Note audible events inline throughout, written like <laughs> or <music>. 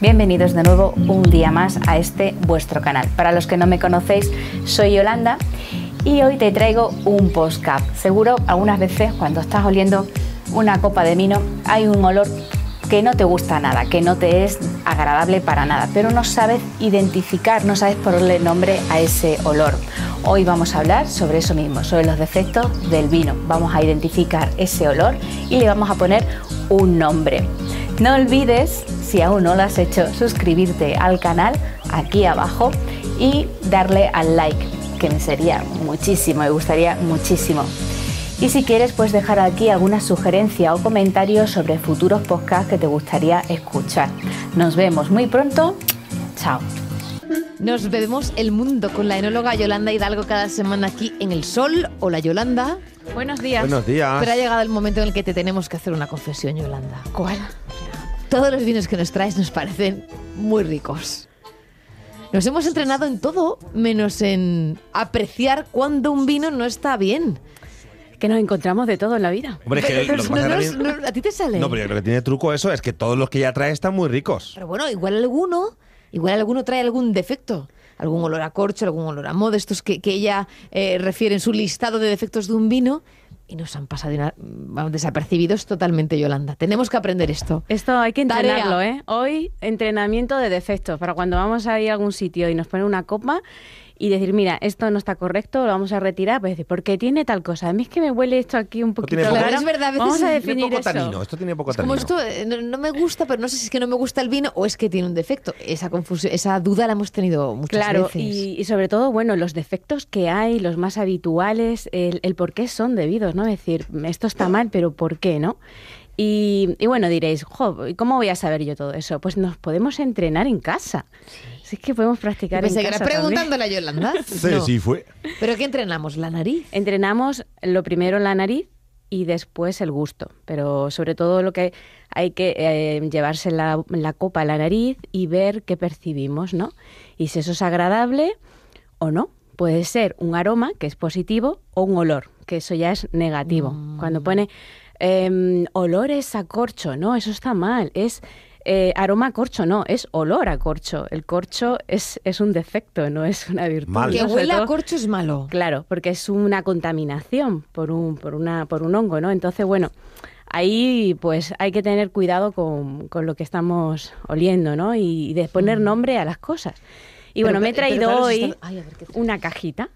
Bienvenidos de nuevo un día más a este vuestro canal. Para los que no me conocéis, soy Yolanda y hoy te traigo un postcap. Seguro algunas veces cuando estás oliendo una copa de vino hay un olor que no te gusta nada, que no te es agradable para nada, pero no sabes identificar, no sabes ponerle nombre a ese olor. Hoy vamos a hablar sobre eso mismo, sobre los defectos del vino. Vamos a identificar ese olor y le vamos a poner un nombre. No olvides, si aún no lo has hecho, suscribirte al canal aquí abajo y darle al like, que me sería muchísimo, me gustaría muchísimo. Y si quieres, puedes dejar aquí alguna sugerencia o comentario sobre futuros podcasts que te gustaría escuchar. Nos vemos muy pronto. Chao. Nos bebemos el mundo con la enóloga Yolanda Hidalgo cada semana aquí en El Sol. Hola Yolanda. Buenos días. Buenos días. Pero ha llegado el momento en el que te tenemos que hacer una confesión, Yolanda. ¿Cuál? Todos los vinos que nos traes nos parecen muy ricos. Nos hemos entrenado en todo, menos en apreciar cuando un vino no está bien. Que nos encontramos de todo en la vida. Hombre, es que lo que No, pasa no, también- no, ¿A ti te sale? No, pero lo que tiene truco eso es que todos los que ya trae están muy ricos. Pero bueno, igual alguno, igual alguno trae algún defecto. Algún olor a corcho, algún olor a modo, estos que, que ella eh, refiere en su listado de defectos de un vino y nos han pasado desapercibidos totalmente, Yolanda. Tenemos que aprender esto. Esto hay que Tarea. entrenarlo, ¿eh? Hoy, entrenamiento de defectos, para cuando vamos a ir a algún sitio y nos ponen una copa y decir, mira, esto no está correcto, lo vamos a retirar, pues decir, ¿por qué tiene tal cosa? A mí es que me huele esto aquí un poquito poco- raro. Es verdad, a veces vamos a tiene definir tiene poco eso. tanino. Esto tiene poco Como tanino. esto eh, no, no me gusta, pero no sé si es que no me gusta el vino o es que tiene un defecto. Esa confusión, esa duda la hemos tenido muchas Claro, veces. y, y sobre todo, bueno, los defectos que hay, los más habituales, el, el por qué son debidos, ¿no? Es decir, esto está mal, pero ¿por qué, no? Y, y bueno, diréis, jo, ¿y ¿cómo voy a saber yo todo eso? Pues nos podemos entrenar en casa. Si es que podemos practicar casa también. preguntándole a Yolanda. <laughs> Sí, No. sí, fue. ¿Pero qué entrenamos? ¿La nariz? Entrenamos lo primero la nariz y después el gusto, pero sobre todo lo que hay que eh, llevarse la, la copa a la nariz y ver qué percibimos, ¿no? Y si eso es agradable o no. Puede ser un aroma, que es positivo, o un olor, que eso ya es negativo. Cuando pone em, olores a corcho, no, eso está mal. Es eh, aroma a corcho, no, es olor a corcho. El corcho es, es un defecto, no es una virtud. Mal. Que huela a corcho es malo. Claro, porque es una contaminación por un, por una, por un hongo, ¿no? Entonces, bueno, ahí pues hay que tener cuidado con, con lo que estamos oliendo, ¿no? Y, de poner nombre a las cosas. Y Pero- bueno, me he pero traído claro, hoy si está- Ay, a ver, ¿qué trae? una cajita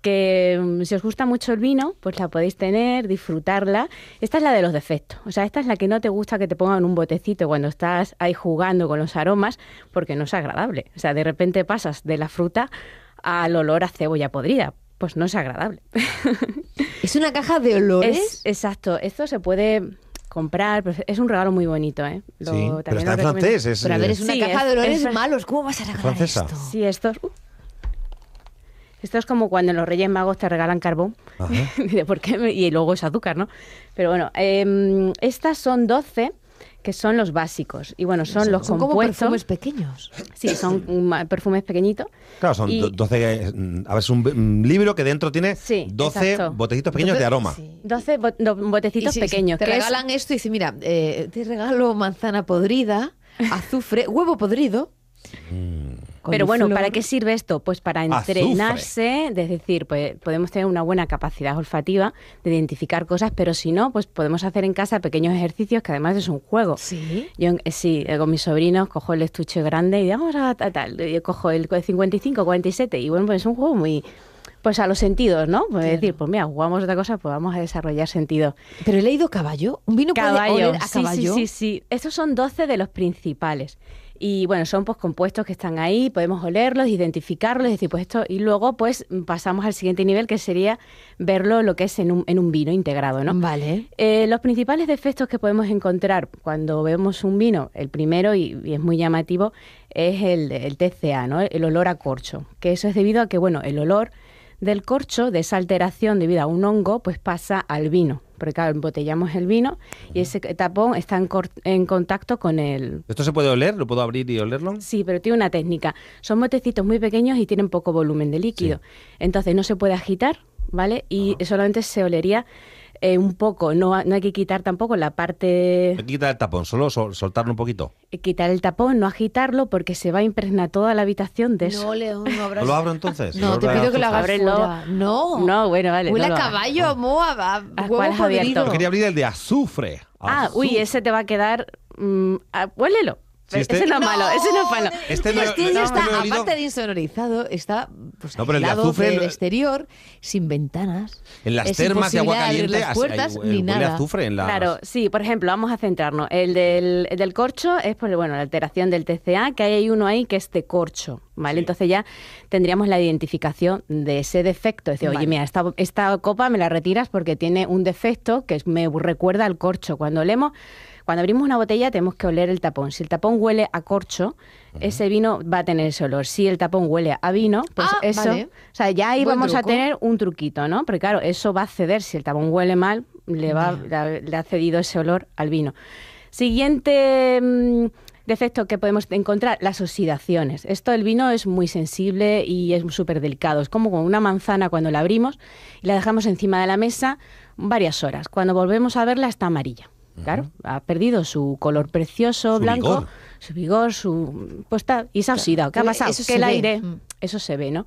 que mm, si os gusta mucho el vino, pues la podéis tener, disfrutarla. Esta es la de los defectos. O sea, esta es la que no te gusta que te pongan en un botecito cuando estás ahí jugando con los aromas, porque no es agradable. O sea, de repente pasas de la fruta al olor a cebolla podrida. Pues no es agradable. <laughs> Es una caja de olores. Es, exacto. Esto se puede comprar, pero es un regalo muy bonito, ¿eh? Lo- Sí, pero también está lo en francés. Es, Pero a ver, es una Sí, caja es- de olores es- malos. ¿Cómo vas a regalar Francesa. esto? Sí, esto es... uh. Esto es como cuando los Reyes Magos te regalan carbón. <laughs> ¿por qué? Y luego es azúcar, ¿no? Pero bueno, em, estas son 12, que son los básicos. Y bueno, son los Son como compuestos. perfumes pequeños. Sí, son <laughs> mm, perfumes pequeñitos. Claro, son Y- do- 12. eh, mm, A ver, es un libro que dentro tiene Sí, 12 exacto. botecitos pequeños de aroma. Sí. 12 bo- botecitos pequeños. Te que es- regalan esto y dice, mira, eh, te regalo manzana podrida, azufre, huevo podrido. Pero bueno. ¿para qué sirve esto? Pues para Azufre. entrenarse, es decir, pues podemos tener una buena capacidad olfativa de identificar cosas, pero si no, pues podemos hacer en casa pequeños ejercicios que además es un juego. Sí. Yo eh, sí, eh, con mis sobrinos cojo el estuche grande y vamos a tal, yo cojo el 55, 47 y bueno, pues es un juego muy pues a los sentidos, ¿no? Pues decir, pues mira, jugamos otra cosa, pues vamos a desarrollar sentido. Pero he leído caballo. ¿Un vino puede Caballo, oler a sí, caballo? sí, sí, sí. Estos son 12 de los principales. Y bueno, son pues compuestos que están ahí, podemos olerlos, identificarlos, decir, pues esto, y luego pues pasamos al siguiente nivel que sería verlo lo que es en un, en un vino integrado, ¿no? Vale. Eh, los principales defectos que podemos encontrar cuando vemos un vino, el primero, y, y es muy llamativo, es el, el TCA, ¿no? el olor a corcho. Que eso es debido a que, bueno, el olor del corcho, de esa alteración debido a un hongo, pues pasa al vino. Porque claro, embotellamos el vino y ese tapón está en, en contacto con el... ¿Esto se puede oler? ¿Lo puedo abrir y olerlo? Sí, pero tiene una técnica. Son botecitos muy pequeños y tienen poco volumen de líquido. Entonces no se puede agitar, ¿vale? Y solamente se olería eh, un poco, no, no hay que quitar tampoco la parte, Hay que quitar el tapón, solo sol- soltarlo un poquito. eh, quitar el tapón, no agitarlo porque se va a impregnar toda la habitación de eso. No, León, no abras. ¿No lo abro entonces? No, te pido que lo hagas fuera. No. No, bueno, vale, Huele no a caballo, a moa, a ¿A huevo cuál has abierto? podrido. Yo quería abrir el de azufre. Ah, uy, Azufre. ese te va a quedar, mm, ah, huélelo. Sí, este- Ese no es malo, ese no es malo. Este no- el tuyo no, está, no aparte de insonorizado, está pues, No, pero el azufre, del el- exterior, sin ventanas. En las Es termas de agua caliente las puertas hay- ni huele nada. azufre en las... Claro, sí, por ejemplo, vamos a centrarnos. El del, el del corcho es por bueno, la alteración del TCA, que hay uno ahí que es de corcho, ¿vale? Entonces ya tendríamos la identificación de ese defecto. Es decir, oye, mira, esta, esta copa me la retiras porque tiene un defecto que me recuerda al corcho. Cuando olemos, cuando abrimos una botella tenemos que oler el tapón. Si el tapón huele a corcho, ese vino va a tener ese olor. Si el tapón huele a vino, pues Ah, eso... vale. O sea, ya ahí Buen vamos a tener un truquito, ¿no? Porque claro, eso va a ceder. Si el tapón huele mal, le, va, le, ha- le ha cedido ese olor al vino. Siguiente mm, defecto que podemos encontrar, las oxidaciones. Esto el vino es muy sensible y es súper delicado. Es como con una manzana cuando la abrimos y la dejamos encima de la mesa varias horas. Cuando volvemos a verla está amarilla. Claro, ha perdido su color precioso, Su blanco, vigor. su vigor, su pues está, y se ha oxidado. ¿Qué ha Pues pasado? eso que se el ve. aire, Mm. eso se ve, ¿no?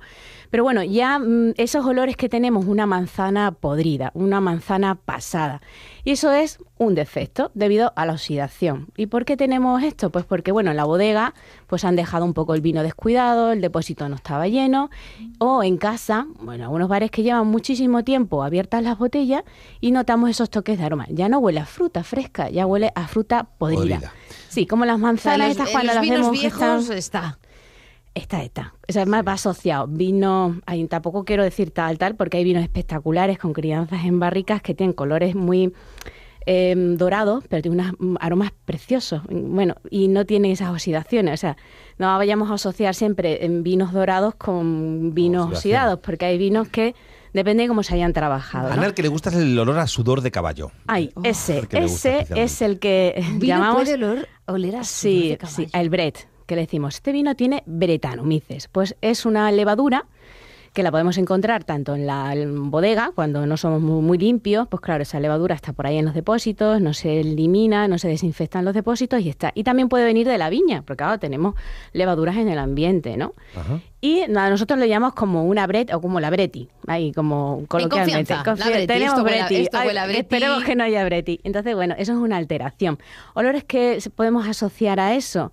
Pero bueno, ya mm, esos olores que tenemos, una manzana podrida, una manzana pasada. Y eso es un defecto debido a la oxidación. ¿Y por qué tenemos esto? Pues porque, bueno, en la bodega pues han dejado un poco el vino descuidado, el depósito no estaba lleno. O en casa, bueno, algunos bares que llevan muchísimo tiempo abiertas las botellas y notamos esos toques de aroma. Ya no huele a fruta fresca, ya huele a fruta podrida. Podrida. Sí, como las O sea, manzanas los- estas cuando los las vinos vemos que viejos están- está. Esta, esta. O sea, además va asociado. Vino, ay, tampoco quiero decir tal, tal, porque hay vinos espectaculares con crianzas en barricas que tienen colores muy eh, dorados, pero tienen unos mm, aromas preciosos. Bueno, y no tienen esas oxidaciones. O sea, no vayamos a asociar siempre en vinos dorados con vinos oxidados, porque hay vinos que depende de cómo se hayan trabajado. ¿no? Ana, el que le gusta es el olor a sudor de caballo. Ay, ese, ese es el que vino llamamos puede olor- oler a sudor Sí, de caballo. sí, el Bret, que le decimos, este vino tiene bretanomices. Pues es una levadura que la podemos encontrar tanto en la bodega, cuando no somos muy, muy limpios, pues claro, esa levadura está por ahí en los depósitos, no se elimina, no se desinfectan los depósitos y está. Y también puede venir de la viña, porque claro, tenemos levaduras en el ambiente, ¿no? Ajá. Y nada, nosotros lo llamamos como una Bret o como la Breti, ahí como coloquialmente. confianza, la Breti, tenemos esto huele a- Breti. esto Ay, huele a Breti. Esperemos que no haya Breti. Entonces, bueno, eso es una alteración. Olores que podemos asociar a eso.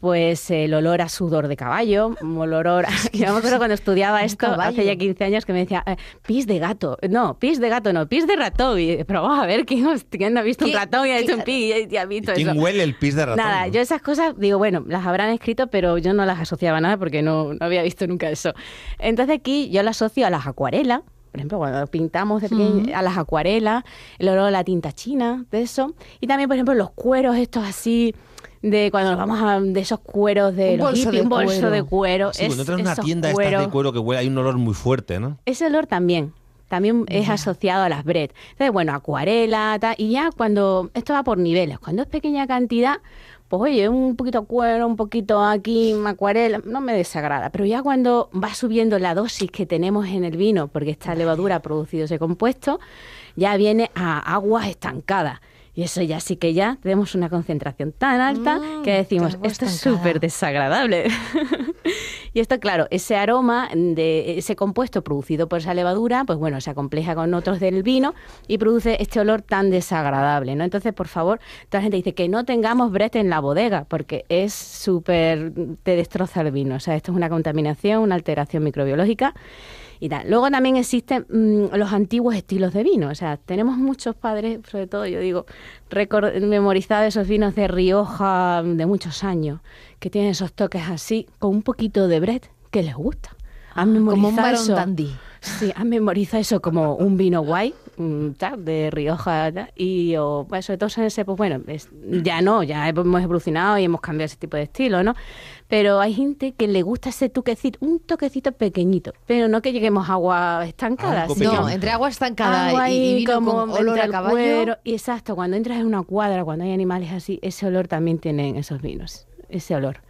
Pues el olor a sudor de caballo, un olor a... <laughs> <laughs> Yo me acuerdo cuando estudiaba esto hace ya 15 años que me decía, eh, pis de gato. No, pis de gato no, pis de ratón. Y, pero vamos a ver, ¿quién, quién no ha visto un ¿Qué- ratón y ha hecho un pis y, ha visto ¿Quién eso? huele el pis de ratón? Nada, yo esas cosas, digo, bueno, las habrán escrito, pero yo no las asociaba a nada porque no, no había visto nunca eso. Entonces aquí yo las asocio a las acuarelas, por ejemplo, cuando pintamos de pequeño, a las acuarelas, el olor a la tinta china, de eso. Y también, por ejemplo, los cueros estos así, de cuando nos vamos a, de esos cueros de Un los bolso hippies, de un bolso cuero. de cuero. Sí, cuando es- entras en una tienda estas de cuero que huele, hay un olor muy fuerte, ¿no? Ese olor también. También es asociado a las bread. Entonces, bueno, acuarela, tal, y ya cuando, esto va por niveles, cuando es pequeña cantidad, pues oye, un poquito cuero, un poquito aquí, acuarela, no me desagrada. Pero ya cuando va subiendo la dosis que tenemos en el vino, porque esta levadura ha producido ese compuesto, ya viene a aguas estancadas. Y eso ya sí que ya tenemos una concentración tan alta Mm, que decimos, esto es estancada". súper desagradable. <laughs> y esto, claro, ese aroma de ese compuesto producido por esa levadura, pues bueno, se acompleja con otros del vino y produce este olor tan desagradable, ¿no? Entonces, por favor, toda la gente dice que no tengamos brete en la bodega, porque es súper, te destroza el vino. O sea, esto es una contaminación, una alteración microbiológica y tal. Luego también existen mm, los antiguos estilos de vino. O sea, tenemos muchos padres, sobre todo yo digo, memorizados esos vinos de Rioja de muchos años, que tienen esos toques así, con un poquito de Brett, que les gusta. Han Como un memorizado Baron eso. Dandy. Sí, han memorizado eso como un vino guay, mm, de Rioja, y o, bueno, sobre todo en ese, pues bueno, es- ya no, ya hemos evolucionado y hemos cambiado ese tipo de estilo, ¿no? Pero hay gente que le gusta ese toquecito, un toquecito pequeñito, pero no que lleguemos a agua estancada. No, entre agua estancada agua y, vino como con olor entre a el caballo. cuero. Y exacto, cuando entras en una cuadra, cuando hay animales así, ese olor también tienen esos vinos, ese olor.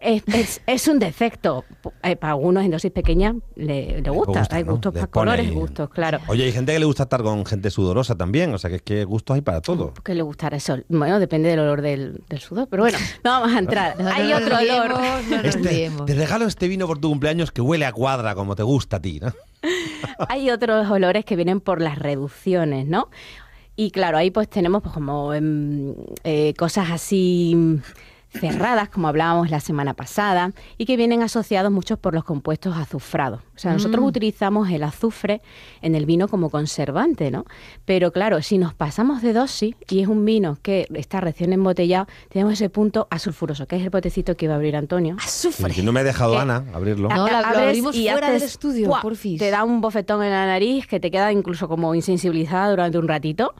Es, es- es un defecto. Eh, para algunos en dosis pequeñas le, le gusta. gusta, hay ¿no? gustos Les para colores, ahí. gustos, claro. Oye, hay gente que le gusta estar con gente sudorosa también, o sea que es que gustos hay para todo. Que le gustará eso. Bueno, depende del olor del, del sudor. Pero bueno, <laughs> no vamos a entrar. No, hay otro olor. Este- te regalo este vino por tu cumpleaños que huele a cuadra como te gusta a ti, ¿no? <laughs> Hay otros olores que vienen por las reducciones, ¿no? Y claro, ahí pues tenemos pues, como em, eh, cosas así <laughs> cerradas, como hablábamos la semana pasada, y que vienen asociados muchos por los compuestos azufrados. O sea, nosotros utilizamos el azufre en el vino como conservante, ¿no? Pero claro, si nos pasamos de dosis y es un vino que está recién embotellado, tenemos ese punto asulfuroso, que es el potecito que iba a abrir Antonio. Azufre. Si no me ha dejado Ana abrirlo. No, la- lo abrimos y fuera haces del estudio, ¡guau! porfis. Te da un bofetón en la nariz que te queda incluso como insensibilizada durante un ratito.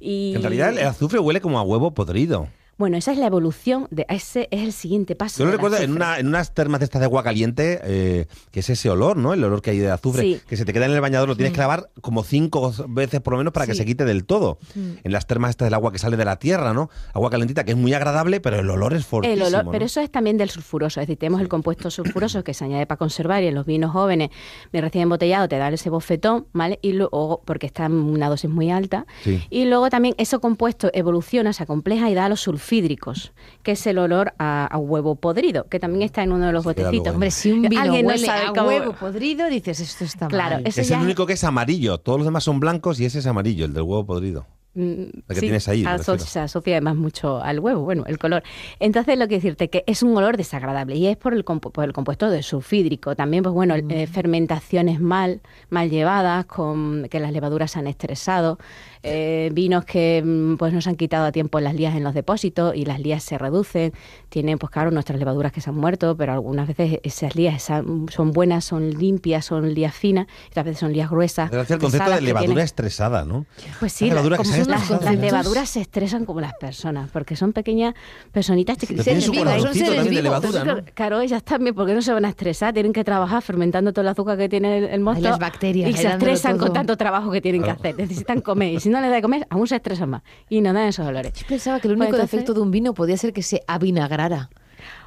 Y En realidad el azufre huele como a huevo podrido. Bueno, esa es la evolución, de ese es el siguiente paso. Yo lo del recuerdo en, una, en unas termas de estas de agua caliente, eh, que es ese olor, ¿no? El olor que hay de azufre, Sí. que se te queda en el bañador, lo tienes que lavar como cinco veces por lo menos para que se quite del todo. En las termas estas del agua que sale de la tierra, ¿no? Agua calentita, que es muy agradable, pero el olor es fortísimo. El olor, ¿no? pero eso es también del sulfuroso, es decir, tenemos el compuesto sulfuroso que se añade para conservar y en los vinos jóvenes recién embotellado te da ese bofetón, ¿vale? Y luego, porque está en una dosis muy alta. Sí. Y luego también ese compuesto evoluciona, se acompleja y da los sulfídricos, que es el olor a, a huevo podrido, que también está en uno de los botecitos. Hombre, si un vino Alguien no huele sabe a cómo- huevo podrido, dices, esto está Claro, mal. ese Es ya el único que es amarillo. Todos los demás son blancos y ese es amarillo, el del huevo podrido. Mm, La que tienes ahí, aso- se asocia además mucho al huevo, bueno, el color. Entonces, lo que decirte que es un olor desagradable y es por el, compu- por el compuesto de sulfídrico. También, pues bueno, eh, fermentaciones mal, mal llevadas, con que las levaduras se han estresado, eh, vinos que mm, pues nos han quitado a tiempo las lías en los depósitos y las lías se reducen. Tienen, pues claro, nuestras levaduras que se han muerto, pero algunas veces esas lías esas- son buenas, son limpias, son lías finas, y otras veces son lías gruesas. Gracias al concepto de levadura tienen- estresada, ¿no? pues sí, la- levadura que se las, levaduras se estresan como las personas, porque son pequeñas personitas chiquititas. Seres su vivos, son seres vivos. levadura, ¿no? Claro, ellas también, porque no se van a estresar, tienen que trabajar fermentando todo el azúcar que tiene el, el monstruo. las bacterias, Y se estresan con tanto trabajo que tienen Claro. que hacer. Necesitan comer. Y si no les da de comer, aún se estresan más. Y nos dan esos olores. Yo pensaba que el Pues único entonces- defecto de un vino podía ser que se avinagrara.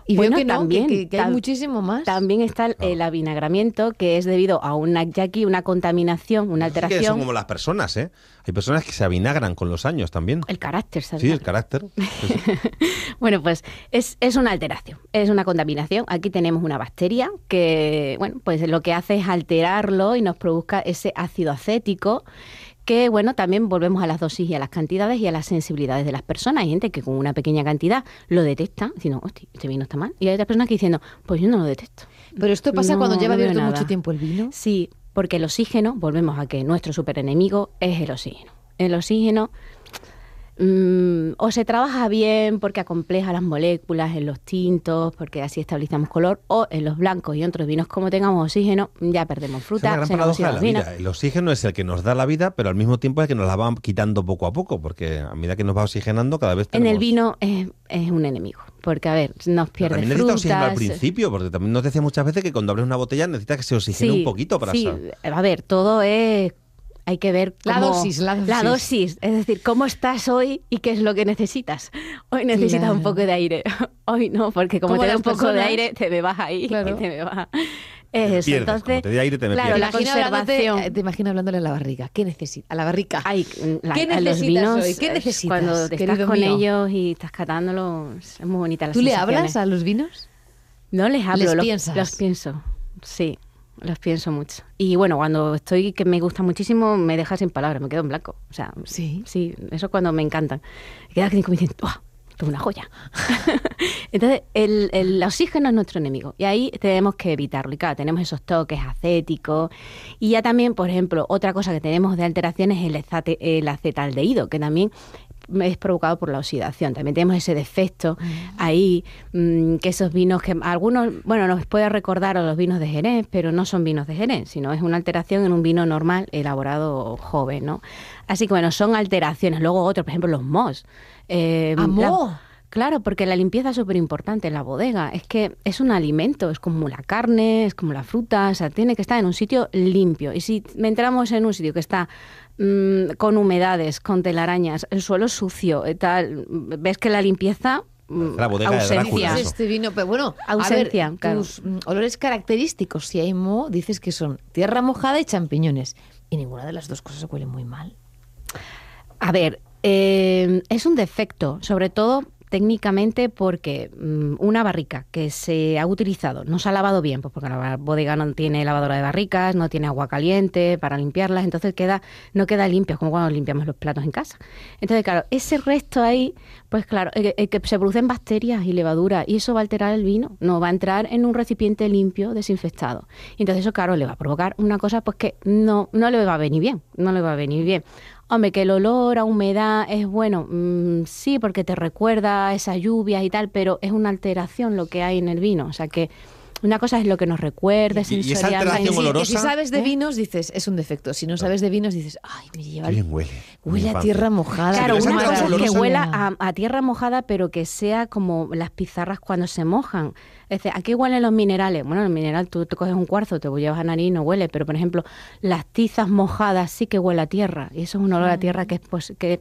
Y Bueno, veo que no, que- también, que, que hay tam- muchísimo más. También está el, el avinagramiento, que es debido a una, ya aquí una contaminación, una Sí que son alteración. como las personas, ¿eh? Hay personas que se avinagran con los años también. El carácter, ¿sabes? Sí, el carácter. Sí, sí. <laughs> Bueno, pues es, es una alteración, es una contaminación. Aquí tenemos una bacteria que, bueno, pues lo que hace es alterarlo y nos produzca ese ácido acético que, bueno, también volvemos a las dosis y a las cantidades y a las sensibilidades de las personas. Hay gente que con una pequeña cantidad lo detecta, diciendo, hostia, este vino está mal. Y hay otras personas que diciendo, pues yo no lo detecto. Pero esto pasa No, cuando lleva no abierto nada. mucho tiempo el vino. Sí, porque el oxígeno, volvemos a que nuestro superenemigo es el oxígeno. El oxígeno mm, o se trabaja bien porque acompleja las moléculas en los tintos, porque así estabilizamos color, o en los blancos y otros vinos, como tengamos oxígeno, ya perdemos Es fruta, una gran se nos la vida. El oxígeno es el que nos da la vida, pero al mismo tiempo es el que nos la va quitando poco a poco, porque a medida que nos va oxigenando, cada vez En tenemos... el vino es, es un enemigo, porque a ver, nos Pero pierde también necesita oxígeno al frutas. principio, porque también nos decía muchas veces que cuando abres una botella necesita que se oxigene Sí, un poquito para... sí, a ver, todo es hay que ver La dosis, la dosis. dosis, es decir, cómo estás hoy y qué es lo que necesitas. Hoy necesitas Claro. un poco de aire, <laughs> hoy no, porque como Como te da un poco de aire, te me vas ahí <laughs> Claro. y te me vas. Te Es eso, pierdes, entonces, como te dé aire, te me claro, Te la conservación. te imagino hablándole a la barriga. ¿Qué necesita? A la barrica. Ay, la- ¿Qué a los necesitas vinos, hoy? ¿Qué es necesitas, Cuando te estás con mío? ellos y estás catándolo, es muy bonita la ¿Tú le hablas a los vinos? No les hablo, ¿Les los, piensas? los pienso. Sí, los pienso mucho. Y bueno, cuando estoy que me gusta muchísimo, me deja sin palabras, me quedo en blanco. O sea, Sí. sí, eso es cuando me encantan. Queda como diciendo, ¡guau! Esto es una joya. <laughs> Entonces, el, el oxígeno es nuestro enemigo y ahí tenemos que evitarlo. Y claro, tenemos esos toques acéticos. Y ya también, por ejemplo, otra cosa que tenemos de alteración es el, el acetaldehído, que también es provocado por la oxidación. También tenemos ese defecto ahí, mm, que esos vinos que algunos, bueno, nos puede recordar a los vinos de Jerez, pero no son vinos de Jerez, sino es una alteración en un vino normal elaborado joven, ¿no? Así que bueno, son alteraciones. Luego otros, por ejemplo, los mos. Eh, ¿Ah, la-? Claro, porque la limpieza es súper importante en la bodega. Es que es un alimento, es como la carne, es como la fruta, o sea, tiene que estar en un sitio limpio. Y si entramos en un sitio que está mm, con humedades, con telarañas, el suelo sucio, y tal, ves que la limpieza mm, La bodega de Drácula, ausencia. eso. este vino, pero bueno, Ausencia, a ver, claro. tus olores característicos, si hay moho, dices que son tierra mojada y champiñones. Y ninguna de las dos cosas huele muy mal. A ver, eh, es un defecto, sobre todo técnicamente porque mm, una barrica que se ha utilizado no se ha lavado bien, pues porque la bodega no tiene lavadora de barricas, no tiene agua caliente para limpiarlas, entonces queda no queda limpio, es como cuando limpiamos los platos en casa. Entonces, claro, ese resto ahí, pues claro, eh, eh, que se producen bacterias y levaduras y eso va a alterar el vino, no va a entrar en un recipiente limpio, desinfectado. Y entonces eso, claro, le va a provocar una cosa pues que no, no le va a venir bien, no le va a venir bien. Hombre, que el olor a humedad es bueno, mm, sí, porque te recuerda a esas lluvias y tal, pero es una alteración lo que hay en el vino. O sea que una cosa es lo que nos recuerda, Y- y esa Sí, que olorosa- si sabes de ¿Eh? vinos, dices, es un defecto. Si no sabes de vinos, dices, ay, me lleva el- bien huele. Huele a tierra mojada. Claro, pero esa una cosa es que huela a, a tierra mojada, pero que sea como las pizarras cuando se mojan. Es decir, ¿a qué huelen los minerales? Bueno, el mineral, tú te coges un cuarzo, te lo llevas a nariz y no huele, pero por ejemplo, las tizas mojadas sí que huele a tierra. Y eso es un olor a tierra que es, pos- que es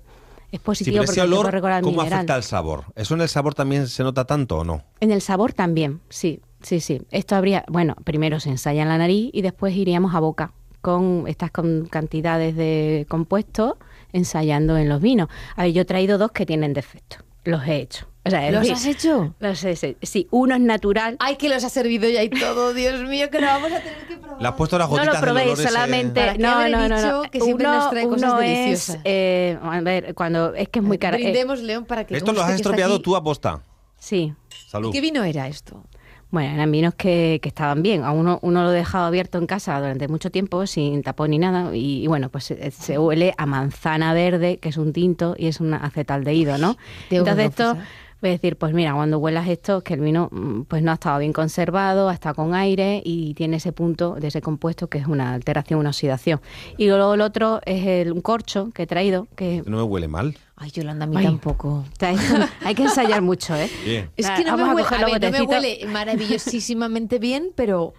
Sí, positivo pero porque ese te puede olor, ¿cómo mineral. afecta al sabor? ¿Eso en el sabor también se nota tanto o no? En el sabor también, sí, sí, sí. Esto habría, bueno, primero se ensaya en la nariz y después iríamos a boca con estas con cantidades de compuestos ensayando en los vinos. A ver, yo he traído dos que tienen defecto. Los he hecho. O sea, ¿Los decir, has hecho? Los he hecho. Sí, uno es natural. Ay, que los ha servido ya y todo, <laughs> Dios mío, que lo vamos a tener que probar. Le has puesto las No gotitas lo del probéis, olor ese- solamente. ¿Para qué No, no, no, no. que siempre uno, nos trae cosas uno es, deliciosas? eh, a ver, cuando es que es muy caro. eh, Brindemos, León, para que Esto lo has estropeado tú a posta. sí, Salud. ¿Qué vino era esto? Bueno, eran vinos que, que estaban bien. A uno, uno lo he dejado abierto en casa durante mucho tiempo, sin tapón ni nada. Y, y bueno, pues se, se huele a manzana verde, que es un tinto, y es un acetaldehído, ¿no? Entonces esto, voy a decir, pues mira, cuando huelas esto, que el vino mm, pues no ha estado bien conservado, ha estado con aire y tiene ese punto de ese compuesto que es una alteración, una oxidación. Y luego el otro es el, un corcho que he traído, que... No me huele mal. Ay, Yolanda, a mí Ay. tampoco. hay que ensayar mucho, ¿eh? Bien. Es que no me, huele, a ver, no me huele maravillosísimamente bien, pero...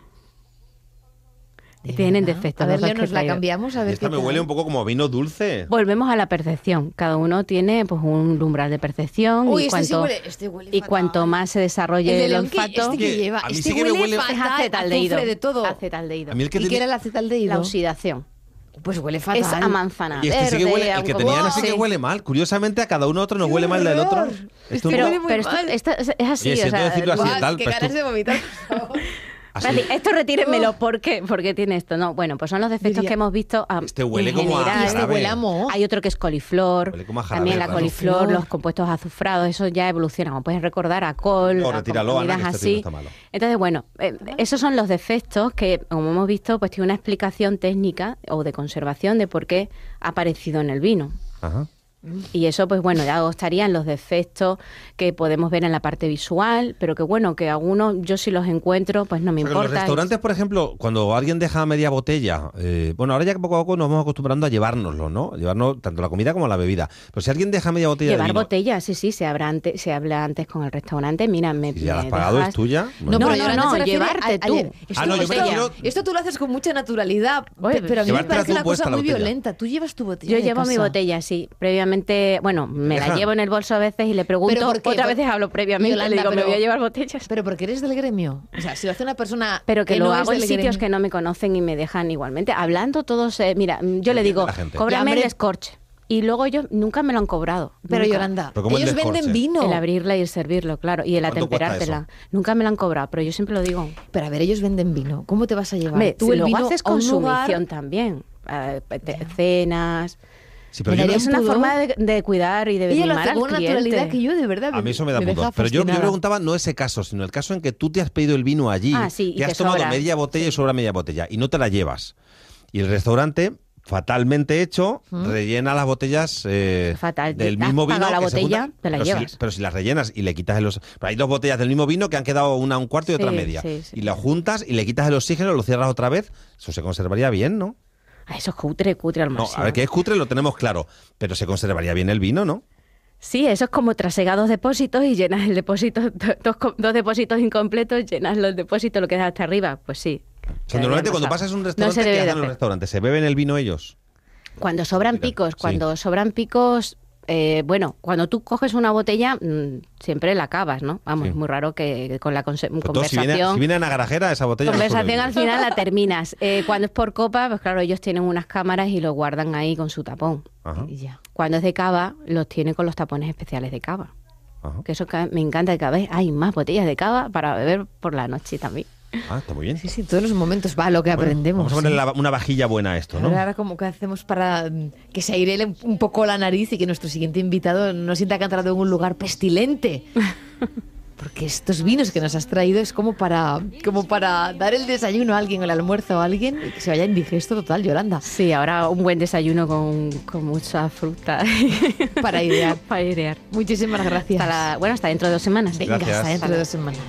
¿De Tienen verdad? defectos A ver, los nos la traigo. cambiamos a ver esta qué me tal. huele un poco como a vino dulce. Volvemos a la percepción. Cada uno tiene pues un umbral de percepción Uy, y este sí cuanto huele- este huele y cuanto más se El desarrolle de el, León que- olfato este que lleva, a mí este sí que me huele, huele- fatal, acetaldehído. de todo. Acetaldehído. A mí el que ¿Y tiene- qué era el acetaldehído? La oxidación. Pues huele fatal. Es a manzana Y este sí que verde, huele, el que tenían así que huele mal. Curiosamente a cada uno otro nos huele mal del otro. Esto Pero, huele muy pero esto, mal. esto es es así, Oye, o sea, decirlo así, tal, qué pues ganas tú- de vomitar, por favor. Así. Esto retírenmelo, ¿por qué? Porque tiene esto, no, bueno, pues son los defectos Diría- que hemos visto ah, Este huele como a este huele a. Hay otro que es coliflor, Huele como a jarabe, también la coliflor, los compuestos azufrados, eso ya evoluciona, como puedes recordar a col, No, a retíralo, Ana, comidas este así. está malo. Entonces, bueno, eh, esos son los defectos que, como hemos visto, pues tiene una explicación técnica o de conservación de por qué ha aparecido en el vino. Ajá. Y eso, pues bueno, ya estarían los defectos que podemos ver en la parte visual, pero que bueno, que algunos yo si los encuentro, pues no me O sea, que en importa. los restaurantes, por ejemplo, cuando alguien deja media botella, eh, bueno, ahora ya que poco a poco nos vamos acostumbrando a llevárnoslo, ¿no? Llevarnos tanto la comida como la bebida. Pero si alguien deja media botella Llevar de vino, botellas, sí, sí, se, habrá ante- se habla antes con el restaurante, mira, me, si ya la has pagado, dejas- es tuya. No, bueno, No, pero no, llevarte a- tú. Esto, Ah, no, yo esto- tú lo haces con mucha naturalidad, Oye, pero a mí me parece una cosa muy botella. violenta. Tú llevas tu botella Yo llevo mi botella, sí. Previamente, bueno, me la llevo en el bolso a veces y le ¿Pero pregunto, por qué? otras Por- veces hablo previamente, Yolanda, le digo, me voy a llevar botellas. Pero porque eres del gremio. O sea, si lo hace una persona Pero que, lo no es hago en sitios gremio- que no me conocen y me dejan igualmente. Hablando todos, eh, mira, mm, yo le digo, cóbrame el escorche. Y luego ellos nunca me lo han cobrado. Pero nunca. Yolanda, Pero ¿cómo el ellos descorche? venden vino. El abrirla y el servirlo, claro. Y el ¿Cuánto cuesta atemperártela. Nunca me lo han cobrado, pero yo siempre lo digo. Pero a ver, ellos venden vino. ¿Cómo te vas a llevar? Hombre, tú si el luego vino haces consumición lugar- también. eh, te- cenas. Sí, pero me yo no- daría es un una pudor. forma de, de cuidar y de lo mimar hace al cliente. naturalidad que yo de verdad a mí eso me da deja pudor. Pero yo, yo preguntaba no ese caso, sino el caso en que tú te has pedido el vino allí, Ah, sí, y te has te tomado sobra. media botella y sobra media botella, y no te la llevas. Y el restaurante, fatalmente hecho, rellena las botellas eh, Fatal. del mismo vino. la que botella, te la pero llevas. Si, pero si las rellenas y le quitas el os- pero hay dos botellas del mismo vino que han quedado una a un cuarto y otra Sí, media. sí, sí. Y la juntas y le quitas el oxígeno, lo cierras otra vez, eso se conservaría bien, ¿no? Ah, eso es cutre, cutre al No, máximo. a ver, que es cutre lo tenemos claro, pero se conservaría bien el vino, ¿no? Sí, eso es como trasegar dos depósitos y llenas el depósito, <laughs> do- dos, dos depósitos incompletos, llenas los depósitos, lo que das hasta arriba. Pues sí. O sea, quedaría normalmente cuando pasas a un No restaurante, se ¿qué hacen los restaurantes? ¿Se beben el vino ellos? Cuando sobran picos, sí. cuando sobran picos, eh, bueno, cuando tú coges una botella, mm, siempre la acabas, ¿no? Vamos, Sí. es muy raro que, con la todo, si, viene, conversación... si viene a una garajera, esa botella no Conversación al final la <laughs> terminas. Eh, cuando es por copa, pues claro, ellos tienen unas cámaras y lo guardan ahí con su tapón. Ajá, Y ya. Cuando es de cava, los tiene con los tapones especiales de cava. ajá. Que eso me encanta que cada vez hay más botellas de cava para beber por la noche también. Ah, está muy bien. Sí, sí, todos los momentos va lo que Bueno, aprendemos. Vamos a poner la- una vajilla buena a esto, ¿no? Ahora, ahora como que hacemos para mm, que se airele un- poco la nariz y que nuestro siguiente invitado no sienta que ha entrado en un lugar pestilente. <laughs> Porque estos vinos que nos has traído es como para, como para dar el desayuno a alguien el almuerzo a alguien y que se vaya indigesto total, Yolanda. Sí, ahora un buen desayuno con, con mucha fruta. <laughs> Para idear. para idear. Muchísimas gracias. Hasta la- bueno, hasta dentro de dos semanas. Venga, Gracias. hasta dentro de dos semanas.